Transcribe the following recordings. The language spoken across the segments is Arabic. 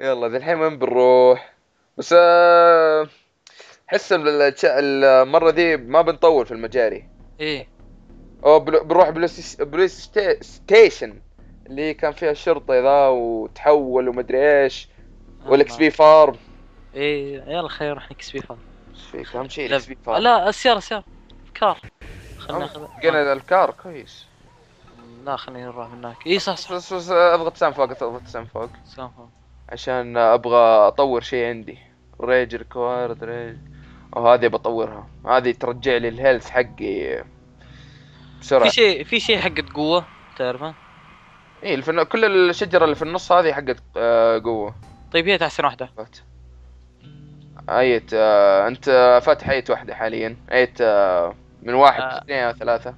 يلا ذي الحين وين بنروح؟ بس آه، احس الش- المرة ذي ما بنطول في المجاري. إيه. أو بنروح police police sta- station اللي كان فيها الشرطه ذا وتحول ومدري إيش وال XP farm. إيه يلا خير نروح ن XP far إيش فيك اهم شيء ال XP farm. لا السيارة السيارة. car خلنا ناخذ لقينا ال car كويس. لا خلينا نروح من هناك. اي صح صح. بس بس أضغط سهم فوق أضغط سهم فوق. سهم فوق. عشان أبغى أطور شيء عندي. rage required rage وهذه بطورها هذه ترجع لي ال health حقي بسرعة. في شيء في شيء حقت قوة تعرفه؟ إيه الفن... كل الشجرة اللي في النص هذه حقت آه قوة. طيب هي أحسن واحدة. فات. eight آه أنت فاتح eight واحدة حاليا. eight آه من واحد آه. اثنين أو ثلاثة.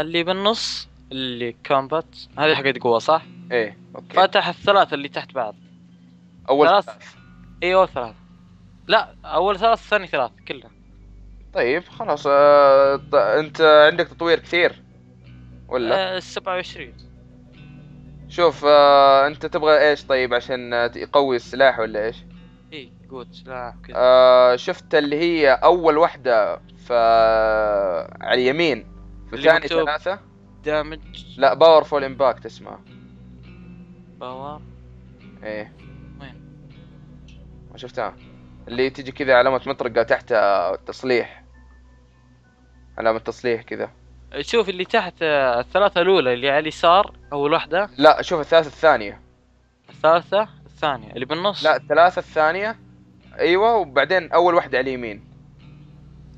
اللي بالنص اللي كومبات هذه حقت قوة صح؟ إيه أوكي. فاتح الثلاثة اللي تحت بعض. أول ثلاث. ثلاث. أيوه ثلاثة لا أول ثلاث ثاني ثلاث كلها. طيب خلاص آه ط... أنت عندك تطوير كثير. ولا؟ آه 27 شوف آه أنت تبغى إيش طيب عشان آه، يقوي السلاح ولا إيش؟ اي قوة سلاح كذا آه شفت اللي هي أول واحدة في على اليمين. في اللي ثاني مكتوب. ثلاثة. damage لا powerful impact اسمها. power. إيه. وين؟ ما شفتها. اللي تجي كذا علامة مطرقة تحتها تصليح علامة تصليح كذا. شوف اللي تحت الثلاثة الأولى اللي على اليسار أول واحدة. لا شوف الثلاثة الثانية. الثالثة الثانية اللي بالنص. لا الثلاثة الثانية. أيوه وبعدين أول واحدة على اليمين.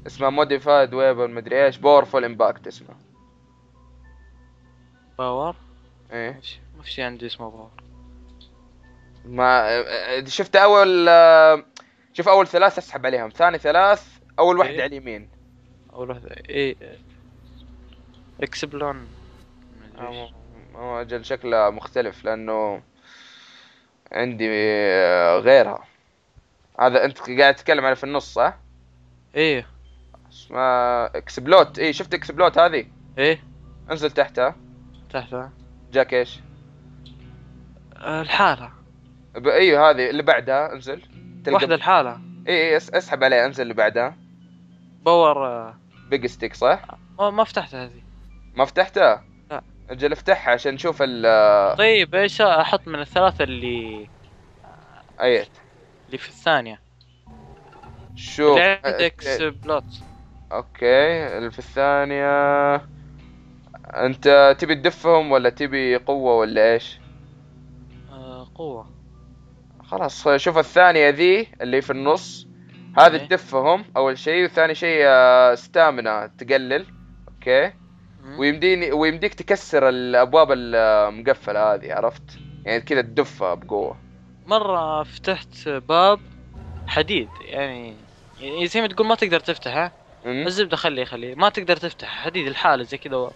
اسمها modified weapon مدري إيش powerful impact اسمها. power. إيه. في شيء عندي اسمه power ما شفت أول شوف أول ثلاث أسحب عليهم ثاني ثلاث أول واحدة إيه. على اليمين. إيه. exploit. مدري إيش. هو أجل شكله مختلف لأنه عندي آه، غيرها هذا أنت قاعد تتكلم على في النص صح؟ إيه. اسمها exploit. اي شفت exploit هذه؟ إيه. انزل تحتها. تحتها. جاك إيش؟ آه، الحالة إيوه هذه اللي بعدها انزل واحدة الحالة اي اي أس- اسحب عليها انزل اللي بعدها power آه، big stick صح؟ ما ما فتحتها هذه ما فتحتها؟ لا. أجل افتحها عشان نشوف ال طيب إيش أحط من الثلاثة اللي ايت اللي في الثانية شوف اللي عندك أوكي, exploit أوكي. اللي في الثانية أنت تبي تدفهم ولا تبي قوة ولا إيش؟ آه قوة. خلاص شوف الثانية ذي اللي في النص. هذه. تدفهم أول شيء وثاني شيء ستامنا تقلل. أوكي. ويمديني ويمديك تكسر الأبواب المقفلة هذه عرفت؟ يعني كذا تدفها بقوة. مرة فتحت باب حديد يعني يعني زي ما تقول ما تقدر تفتحه أمم. الزبدة خليه خليه. ما تقدر تفتح حديد الحالة زي كذا.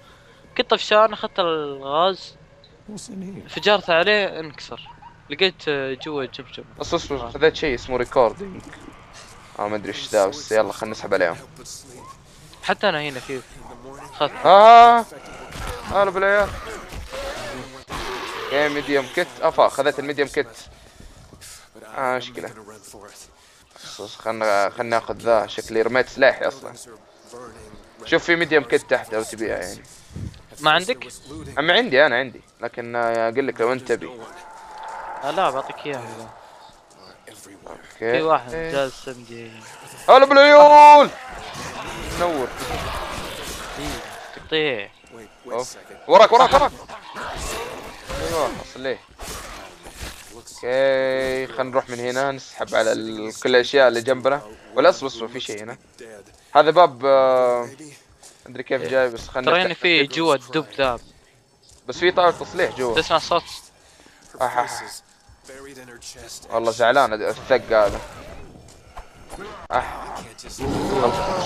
كنت طفشان اخذت الغاز What's in here? فجرت عليه انكسر. لقيت آه، جوا بص بص بص، خذيت شيء اسمه recording آه ما أدري إيش ذا بس يلا خلينا نسحب عليهم. حتى أنا هنا في اخذت آه هلا بالعيال. إيه medium kit أفا خذيت ال medium kit آه مشكلة. خلنا خلنا ناخذ ذا شكلي رميت سلاحي أصلا. شوف في medium kit تحت لو تبيها يعني. ما عندك؟ أما عندي أنا عندي. لكن آه، أقول لك لو أنت تبي. آه لا بعطيك إياها إذا. في واحد إيه. جالس عندي هلا بالعيول نور تقطيع. وراك وراك وراك أيوه اصل ليه أوكي خلينا نروح من هنا نسحب على. كل الأشياء اللي جنبنا ولا أصبر أصبر في شيء هنا هذا باب آه، أدري كيف جاي بس خلينا ترى هنا نفتح. في جوا الدب ذاب بس في طاولة تصليح جوا تسمع صوت آه، آه، آه. والله زعلان الثق هذا. آه.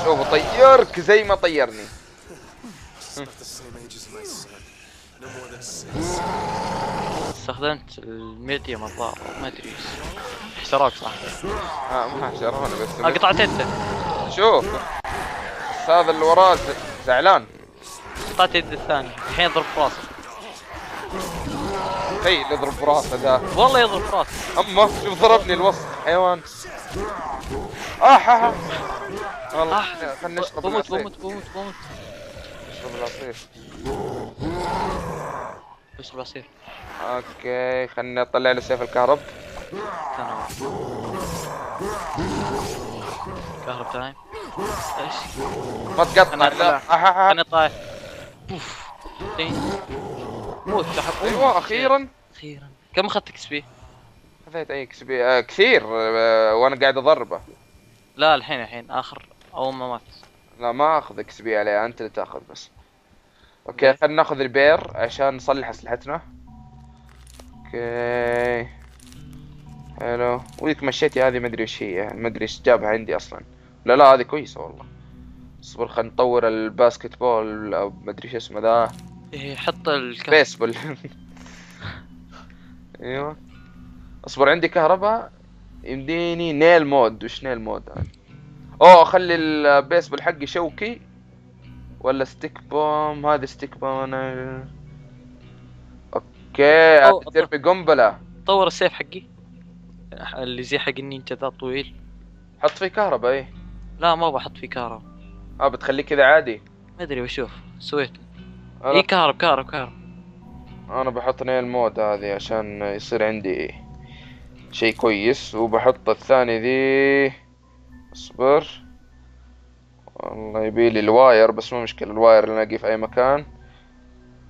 شوف طيرك زي ما طيرني. استخدمت الميديوم الظاهر ما أدري. احتراق صح؟ آه ما آه بس. قطعت يده شوف. هذا اللي وراه زعلان. قطعت يد الثاني. الحين ضرب راسه تخيل يضرب براسه ذا والله يضرب راس أما شوف ضربني الوسط حيوان. آه ها والله آه. خلنا نشرب بموت العصير. بموت بموت بموت. نشرب العصير. اشرب عصير أوكي خلنا نطلع له سيف الكهرب. كهرب time إيش؟ ما تقطع لا. أطلع. آه. أنا طايح. موت تحت. أيوه أخيرا. أخيرا. كم أخذت XP؟ خذيت XP آه كثير. آه وأنا قاعد أضربه. لا الحين الحين. آخر أول ما مات. لا ما أخذ XP عليه. أنت اللي تأخذ بس. أوكي؟ خلينا نأخذ البير عشان نصلح أسلحتنا. أوكي. حلو. وذيك مشيتي هذه ما أدري إيش هي. ما أدري إيش جابها عندي أصلا. لا لا هذه كويسة والله. اصبر خلينا نطور ال basketball. أو ما أدري إيش اسمه ذا. إيه حط الكهرب بيسبول. أيوه. أصبر عندي كهرباء. يمديني nail mod. وش nail mod؟ أوه أخلي البيسبول حقي شوكي. ولا sticky bomb؟ هذا sticky bomb أنا. أوكي ترمي قنبلة. طور السيف حقي. اللي زي حق النينجا ذا طويل. حط فيه كهرباء إيه. لا ما بحط فيه كهرب آه بتخليه كذا عادي. ما أدري بشوف. سويت. أنا اي كهرب كهرب كهرب. أنا بحط nail mod هذه عشان يصير عندي شيء كويس وبحط الثاني ذي اصبر. والله يبيلي ال wire بس مو مشكلة ال wire اللي الاقيه في أي مكان.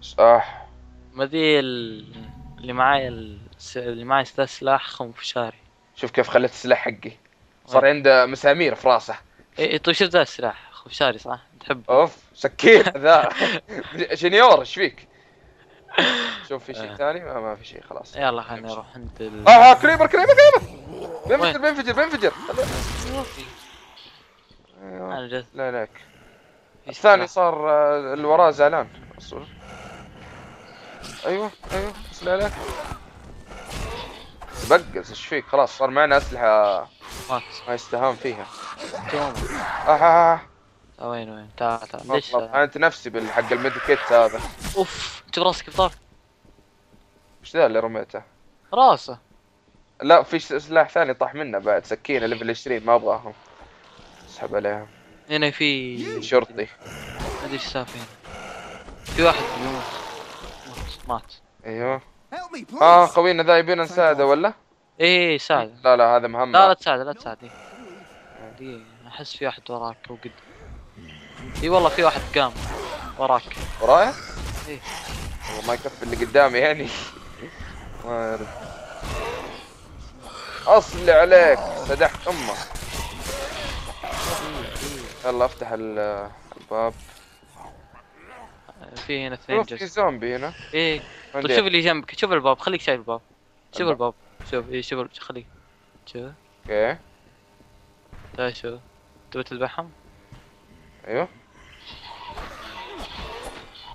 صح ما ذي ال- اللي معاي الس- اللي معاي ثلاث سلاح خنفشاري شوف كيف خليت السلاح حقي. صار عنده مسامير في راسه. اي إيه، طيب شوف ذا السلاح خنفشاري صح؟ تحب؟ أوف سكين ذا شنيور إيش فيك؟ شوف في شيء آه. ثاني؟ ما, ما في شيء خلاص. يلا خليني أروح عند ال... آه آه creeper creeper creeper بينفجر؟ بينفجر بينفجر. أيوه. لا في الثاني. صار آه، اللي وراه زعلان. أصبر. أيوه أيوه اصل عليك بقز إيش فيك؟ خلاص صار معنا أسلحة ما يستهان فيها. آه آه آه، وين وين؟ تعال تعال آه. ليش؟ أنت نفسي بالحق ال medikit هذا. أوف شوف راسك بطار إيش ذا اللي رميته؟ راسه. لا في سلاح ثاني طاح منه بعد سكينة level 20 ما أبغاهم. اسحب عليهم. هنا في شرطي. ما أدري إيش السالفه هنا في واحد بيموت. مات مات. أيوه. آه خوينا ذا يبينا نساعده ولا؟ إيه ساعد. لا لا هذا مهمة. لا لا تساعد لا تساعد. إيه. دقيقة أحس في واحد وراك أو قد إي والله في واحد قام وراك. ورايا؟ إيه. والله ما يكفي اللي قدامي يعني. ما يرد أصلي عليك سدحت امه يلا أفتح ال- الباب. في هنا اثنين شوف في زومبي هنا. إيه طيب شوف اللي جنبك شوف الباب خليك شايف الباب. شوف الباب. شوف إيه شوف خليك. شوف. أوكي. تعال شوف. تبي تذبحهم؟ أيوه.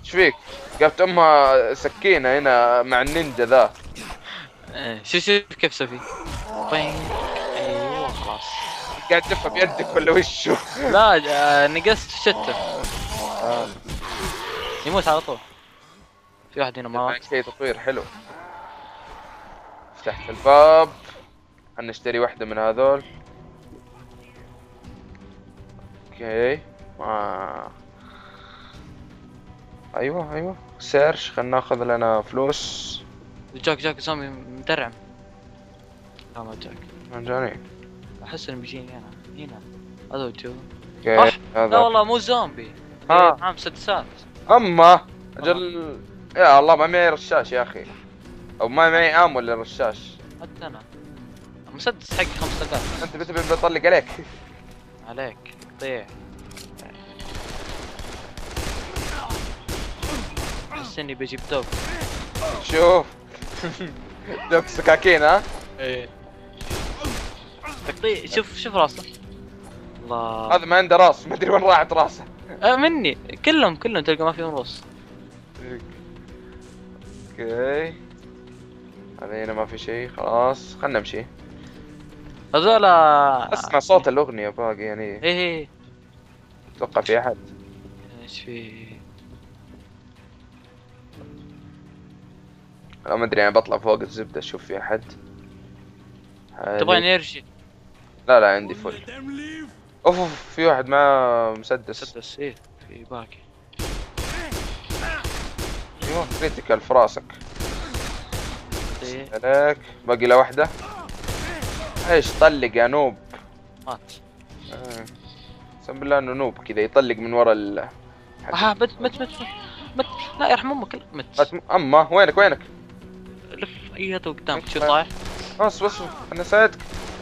إيش فيك؟ جابت أمها سكينة هنا مع النينجا ذا. إيه شوف شوف كيف سوي؟ بينك أيوه خلاص. قاعد تدفها بيدك ولا وشو؟ لا آه، نقصت آه. يموت على طول. في واحد هنا ما شيء تطوير حلو. فتحت الباب. خلنا نشتري واحدة من هذول. أوكي. ما أيوه أيوه. search خلنا ناخذ لنا فلوس. جاك جاك زومبي مدرع لا ما جاك. مجاني أحس إنه بيجيني أنا هنا. هذا وجهه أوكي. هذا. لا والله مو زومبي. ها. معاه مسدسات أما أجل يا الله ما معي رشاش يا أخي. أو ما معي امل للرشاش حتى أنا. المسدس حقي 5000 أنت بتبي بطلق عليك. عليك. طيح. احس اني بجيب دوب شوف دوك سكاكين ها؟ إيه. تقطيع شوف شوف راسه. الله. هذا ما عنده راس ما أدري وين راحت راسه. آه مني. كلهم كلهم تلقى ما فيهم رؤوس أوكي. هذا هنا ما في شيء خلاص. خلنا نمشي. هذولا اسمع صوت الأغنية باقي يعني. إيه إيه. أتوقع في أحد. إيش في ما أدري أنا بطلع فوق الزبدة أشوف في احد تبغى energy؟ لا لا عندي full أوف أوف في واحد معاه مسدس. مسدس إيه في باقي. أيوه critical في راسك. إيه، عليك. باقي له واحدة. إيش طلق يا noob. مات. آه. اقسم بالله إنه noob كذا يطلق من ورا ال آه مت مت مت مت. لا يرحم أمك مت. اما وينك وينك؟ اي هذا قدامك شو طايح؟ بس بس أنا ساعدك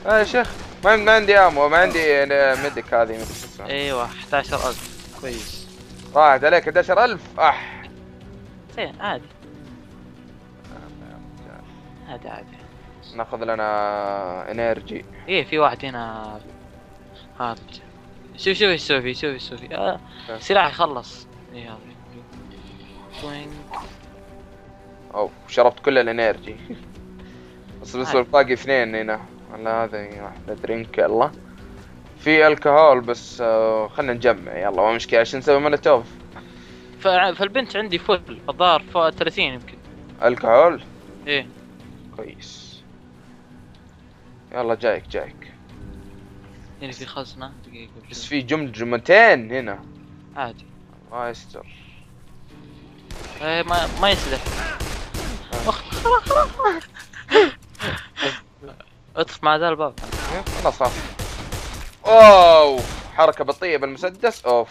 آه يا شيخ. ما ما عندي ammo ما عندي medic هذه. أيوه 11000 كويس. راحت عليك 11000 أح. زين عادي. عادي عادي. ناخذ لنا energy إيه في واحد هنا. هذا شوف شوف إيش يسوي شوف إيش يسوي آه آه. سلاحي خلص إيه هذا. أو شربت كل الإنرجي. بس بس. باقي اثنين هنا. ولا هذا واحدة درينك يلا. في الكهول بس آه، خلنا نجمع يلا. ما مشكلة. عشان نسوي مولوتوف فع- فالبنت عندي فل الظاهر فوق 30 يمكن. الكهول إيه. كويس. يلا جايك جايك. هنا في خزنة دقيقة. بس في جمجمتين هنا. عادي. ما يستر. إيه ما ما يسلح اطف مع ذا الباب. خلاص خلاص. أوه حركة بطيئة بالمسدس. أوف.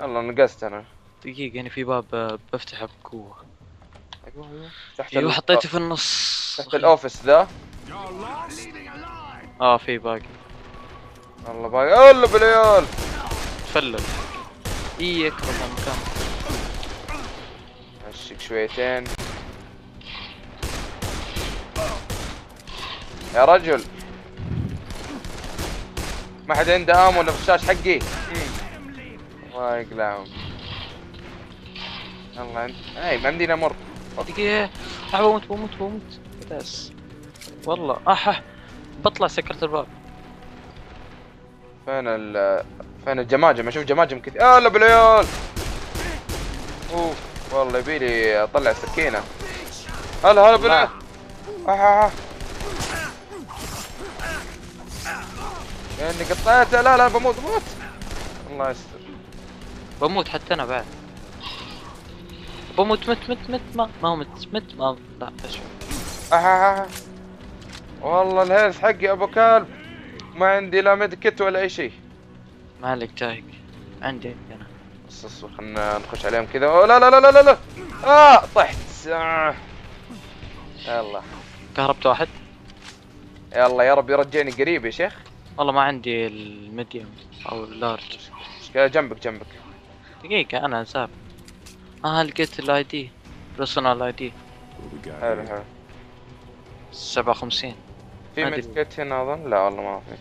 يلا نقزت أنا. دقيقة هنا في باب آه، بفتحه بقوة. أيوه أيوه. تحت أيوه حطيته في النص. تحت ال office ذا. آه في باقي. والله باقي. يلا بالعيال تفلل اي يكرم المكان مشيك شويتين. يا رجل. ما حد عنده امو ولا فشاش حقي؟ الله يقلعهم. يلا عند اي ما عندنا مر دقيقة. آه، بموت بموت بموت بس. والله. اح بطلع سكرت الباب. فين ال فين الجماجم؟ أشوف جماجم كثير. يلا بالعيال. أوف والله يبيلي أطلع سكينه هلا هلا بالعيال. آه، آه، آه. اني قطعته. لا لا بموت بموت. الله يستر. بموت حتى أنا بعد. بموت مت مت مت ما ما هو مت مت ما لا أشوف آه، آه، آه. والله ال health حقي أبو كلب. ما عندي لا med kit ولا أي شيء. ما عليك جايك عندي أنا. بس اصبر خلنا نخش عليهم كذا. لا لا لا لا لا. آه طحت. آه. يلا. كهربت واحد. يلا يا رب يرجعني قريب يا شيخ. والله ما عندي ال medium أو ال large. جنبك جنبك. دقيقة أنا زاب آه لقيت ال ID personal ID حلو حلو. 57 في ما أدري. med kit هنا أظن؟ لا والله ما في.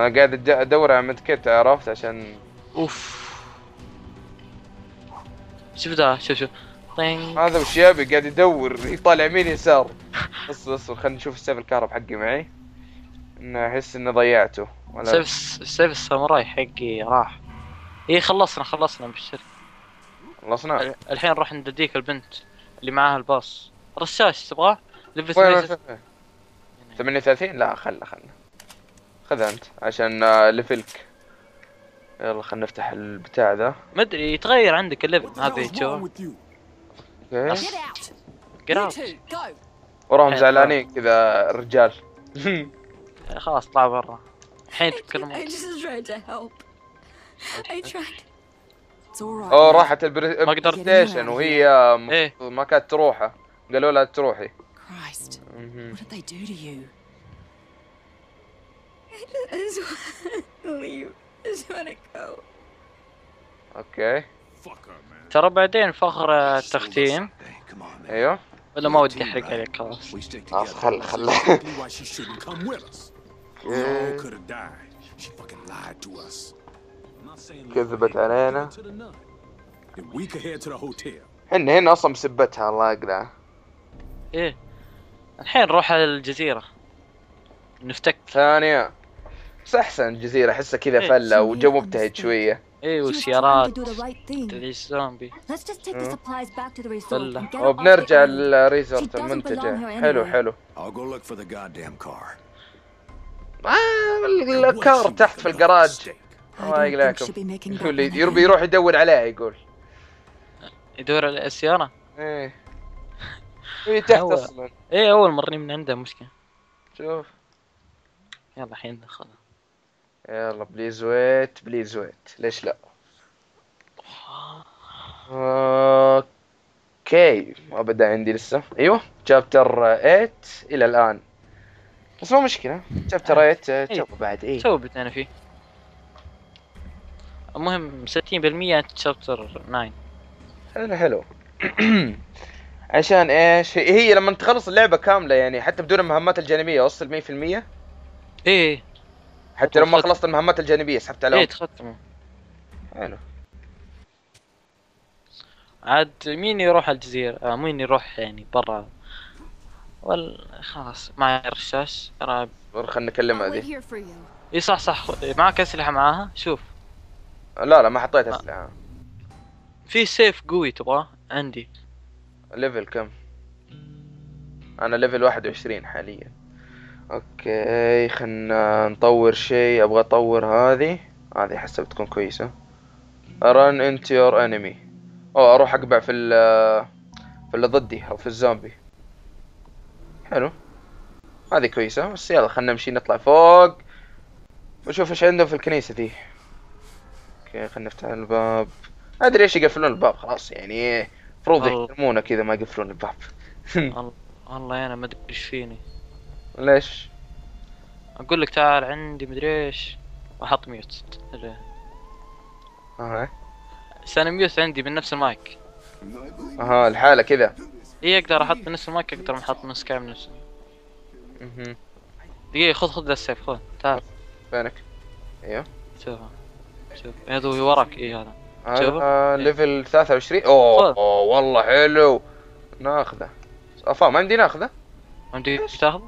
أنا قاعد أدور على med kit عرفت؟ عشان أوف. شوف ذا شوف شوف. طين هذا وش يبي؟ قاعد يدور يطالع يمين يسار. بس بس خلينا نشوف السيف الكهرب حقي معي. انه أحس إني ضيعته. ولا سيف سيف الساموراي حقي راح. إيه خلصنا خلصنا بالشر خلصنا؟ ال- الحين نروح عند ديك البنت اللي معاها الباص. رشاش تبغاه؟ لبس وين ميزة- وين- وين؟ 38 لا خله خله. خذها أنت عشان آه، level ك. يلا خلنا نفتح البتاع ذا. مدري يتغير عندك ال level ما wrong تشوف? أوكي. وراهم زعلانين كذا الرجال. خلاص طلع برا الحين I تتكلمون just tried to help. I tried. It's all right. اوه راحت البلاي ما قدرت. ستيشن وهي إيه. ما كانت تروحه قالوا لها تروحي Christ, what did they do to you? I just leave. I just want to go. أوكي. ترى بعدين فخر التختيم. أيوه ولا ما ودي احرق عليك خلاص. خل خل كذبت علينا هن هنا أصلا مسبتها الله يقلع إيه. الحين نروح على الجزيرة. نفتك. ثانية. بس أحسن الجزيره أحسها كذا إيه. فلة وجو مبتهج شوية. إيه وسيارات تدري إيش زومبي فلة. وبنرجع للريزورت المنتجة. حلو حلو. آه الكار تحت في الجراج. الله يقلعكم. يقول يربي. يروح يدور عليها يقول. يدور على السيارة؟ إيه. هي تحت. أصلا. إيه أول مرة من عنده مشكلة. شوف. يلا الحين دخلها يلا please wait please wait. ليش لا؟ أوكي. ما بدأ عندي لسه. أيوه. chapter 8 إلى الآن. بس مو مشكلة. chapter 8 تو بعد. إيه. تو بدينا فيه. المهم 60% chapter 9 حلو حلو. عشان إيش؟ هي لما تخلص اللعبة كاملة يعني حتى بدون المهمات الجانبية وصل 100% إيه. حتى لما. خلصت المهمات الجانبية سحبت عليهم إيه تختم حلو. عاد مين يروح الجزيرة؟ آه مين يروح يعني برا؟ وال خلاص معي رشاش. ترى خلنا نكلمها ذي. إي صح صح. معك أسلحة معاها؟ شوف. لا لا ما حطيت أسلحة. في سيف قوي تبغاه عندي. level كم؟ أنا level 21 حاليا. أوكي خلنا نطور شيء. أبغى أطور هذه. هذه حسب تكون كويسة. Run into your enemy. أو أروح أقبع في ال في اللي ضدي أو في الزومبي. حلو. هذه كويسة. بس يلا خلنا نمشي نطلع فوق. ونشوف إيش عندهم في الكنيسة ذي أوكي خلنا نفتح الباب. أدري إيش يقفلون الباب خلاص يعني المفروض. يحترمونا كذا ما يقفلون الباب. والله والله أنا ما أدري إيش فيني. ليش؟ أقول لك تعال عندي مدري إيش. وأحط mute أها بس أنا mute عندي من نفس المايك. أها الحالة كذا. اي أقدر أحط من نفس المايك أقدر أحط من Skype من نفس مهم. دقيقة خذ خذ ذا السيف خذ تعال. فينك؟ أيوه. شوفها شوف. هذا هو وراك. اي هذا. شوفه. level 23 أوه, خذ. أوه والله حلو. ناخذه. أفا ما يمدي ناخذه؟ ما يمديك تاخذ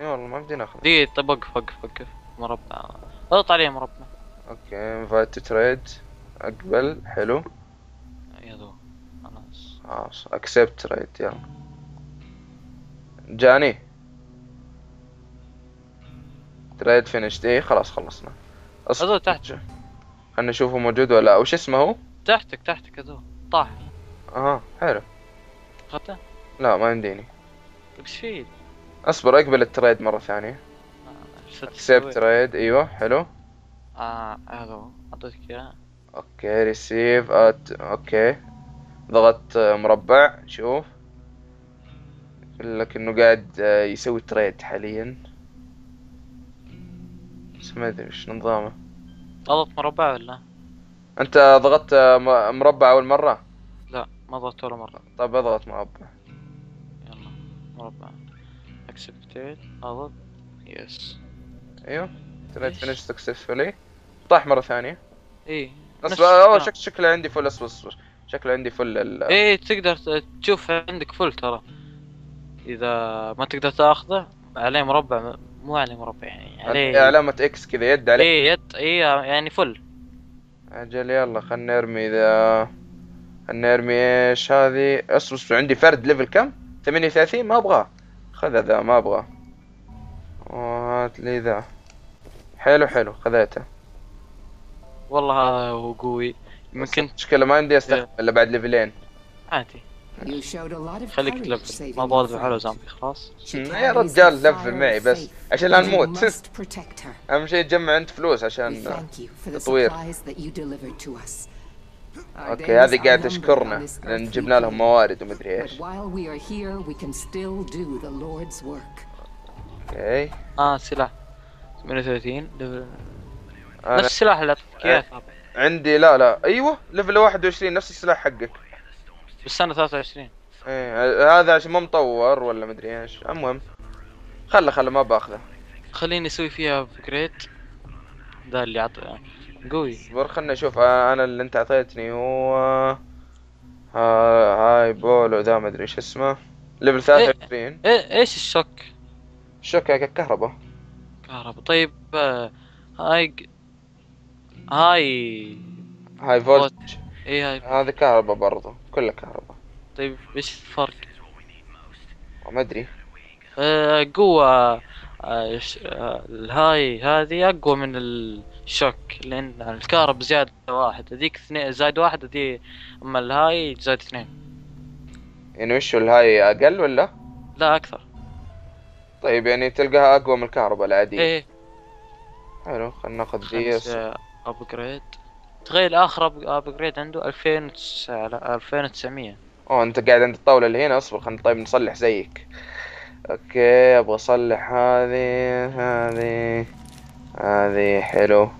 اي والله ما يمدي ناخذه. دقيقة طيب وقف وقف وقف. مربع. اضغط عليه مربع. أوكي invite trade أقبل. حلو. يا ذو خلاص accept trade يلا. جاني. trade finished إيه خلاص خلصنا. هذول تحت. خلنا نشوفه موجود ولا لا. وش اسمه هو؟ تحتك تحتك هذول. طاح. أها حلو. اخذته لا ما يمديني. إيش فيه؟ أصبر أقبل ال trade مرة ثانية. accept trade إيوه حلو. آه هذا هو. أعطيتك إياه. okay receive it okay. ضغط آه، مربع شوف. يقول لك انه قاعد آه، يسوي trade حاليا. بس ما أدري إيش نظامه. اضغط مربع ولا؟ أنت ضغطت آه، مربع أول مرة؟ لا ما ضغطت ولا مرة. طيب اضغط مربع. يلا مربع. accepted أضغط. yes أيوه. trade إيش؟ finish successfully طاح مرة ثانية. اي نفس اصبر. شك شكله عندي full اصبر اصبر شكله عندي full ال إيه تقدر تشوف عندك full ترى. إذا ما تقدر تأخذه عليه مربع مو عليه مربع يعني عليه علامة X كذا يد عليه. إيه يد إيه يعني full أجل يلا خلنا نرمي ذا خلنا نرمي إيش هذه؟ أصبر أصبر عندي فرد level كم؟ 38 ما أبغاه. خذ ذا ما أبغاه. وهات لي ذا. حلو حلو خذيته. والله هذا هو قوي. ممكن. تشكله ما عندي أستخدم إلا بعد ليفلين. عادي. خليك تلفل ما ضال بحاله زامبي خلاص. يا رجال لفل معي بس. عشان لا نموت أهم شيء تجمع أنت فلوس عشان تطوير. أوكي هذه قاعد تشكرنا. لأن جبنا لهم موارد ومدري إيش. أوكي. آه سلاح. 38 نفس السلاح اللي اعطيتك اياه عندي لا لا. أيوه level 21 نفس السلاح حقك. بس أنا 23 إيه هذا عشان ما مطور ولا مدري إيش. المهم خله خله ما باخذه. خليني أسوي فيها upgrade ذا اللي عط قوي. اصبر خلنا نشوف. آه، أنا اللي أنت أعطيتني هو ها- high volt ذا ما أدري إيش اسمه. level 23 إيه إيش ال shock؟ shock كهرباء. كهرباء. طيب آه، high high. high volt. اي high. هذه كهرباء برضو كلها كهرباء. طيب إيش الفرق؟ ما أدري. آه قوة آه ش- آه ال high هذه أقوى من ال shock لأن الكهرب زيادة واحد. هذيك اثنين زايد واحد هذي أما ال high زايد اثنين. يعني وشو ال high أقل ولا؟ لا أكثر. طيب يعني تلقاها أقوى من الكهرباء العادية. إيه. حلو خلنا ناخذ دي upgrade تخيل آخر upgrade عنده 2009 2900 أوه أنت قاعد عند الطاولة اللي هنا أصبر خلنا طيب نصلح زيك. okay أبغى أصلح هذه هذه هذه حلو.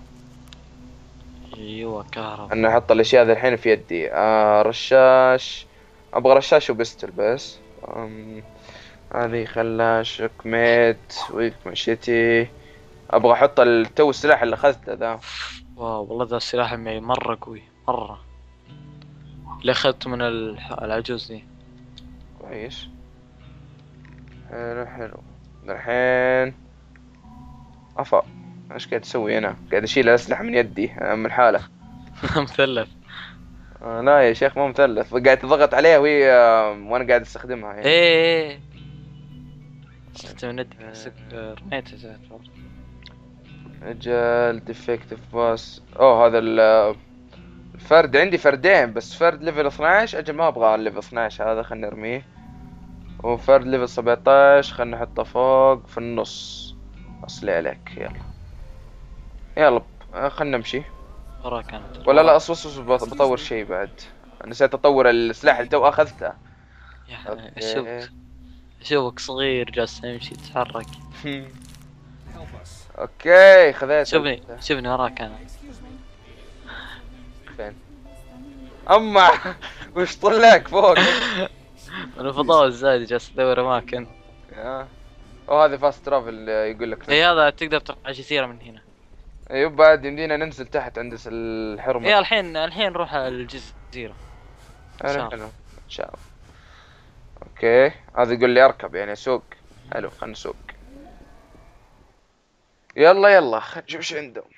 أيوه كهرب أنا أحط الأشياء ذي الحين في يدي. آه رشاش. أبغى رشاش وبستل بس. هذه خلاش كميت ويك مشيتي أبغى أحط التو السلاح اللي أخذته ذا. واو والله ذا السلاح معي مرة قوي مرة. اللي أخذته من العجوز دي؟ كويس حلو حلو. الحين افا إيش قاعد أسوي أنا قاعد أشيل الأسلحة من يدي آه، من حاله مثلث. آه لا يا شيخ مو مثلث. قاعد تضغط عليها وهي آه، وأنا قاعد أستخدمها يعني. إيه شفت من يدي حسك رميته زين أجل ديفكتيف باس أوه هذا ال- الفرد عندي فردين بس فرد ليفل 12 أجل ما أبغى ليفل 12 هذا خلنا نرميه وفرد level 17 خلنا نحطه فوق في النص. أصلي عليك يلا. يلا خلنا نمشي. وراك أنت. ولا لا بط- بطور شيء بعد. نسيت أطور السلاح اللي تو أخذته. يعني. أشوفك. أشوفك صغير جالس تمشي تتحرك okay خذيت شوفني شوفني وراك أنا. فين أما وش طلعك فوق؟ من الفضاء الزايد جالس أدور أماكن. وهذا fast travel يقول لك. اي هذا تقدر ترفع جزيرة من هنا. أيوه بعد يمدينا ننزل تحت عند الحرمة. اي الحين الحين نروح شاء حلو الله. حلو إن شاء الله. okay. هذا يقول لي أركب يعني أسوق. حلو خلنا نسوق. يلا يلا خل نشوف إيش عندهم.